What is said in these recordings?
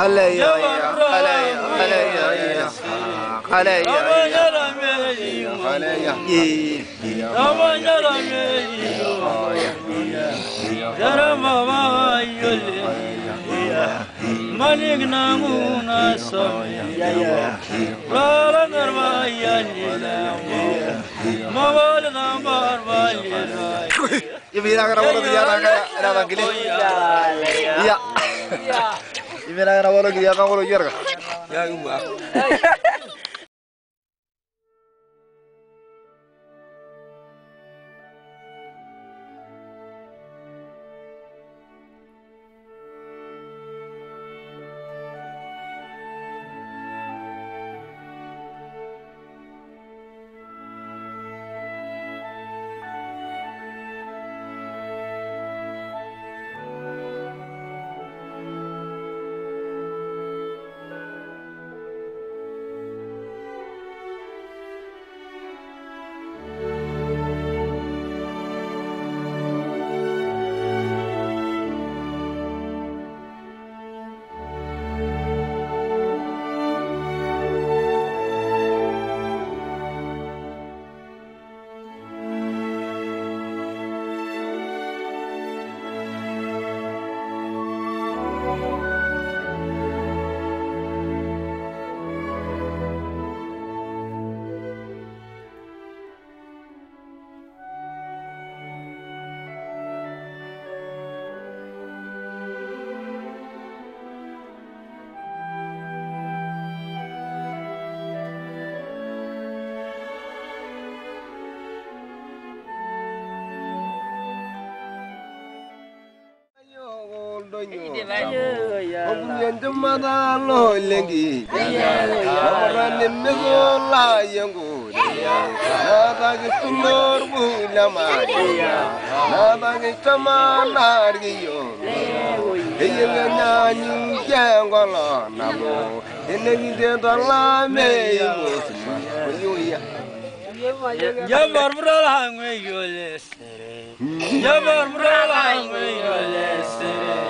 علي علي علي علي علي علي علي علي مالك نامونا سمي لا لا نرمى يلي موال نمبر مالي يبي نغرى ورد يا نغرى يا يا. يا. i bena kana walo kiliya kankolo jarka ya yumba đôi nhỏ ông nhân cho mà ta lôi lên gì ông ra niệm mê cô la yên cô na ta cái sung nô bu la mà na ta cái trăm na đi yo cái yên cái nhà nhìn giang qua lo nam mô yên cái gì đó la mê yo Jabar muralang me yoles. Jabar muralang me yoles.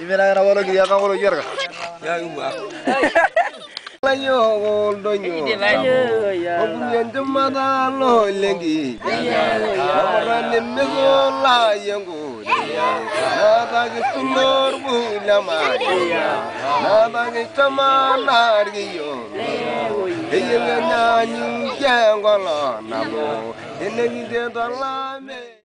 imena ngana wolo gi yama wolo jorga ya. Umba lanyo gol donyo obu yende mana lo lengi ora ne mezo la yengo na ta gi sunor bu la ma na ta gi tama na ri yo eyelanya nyu jengolo de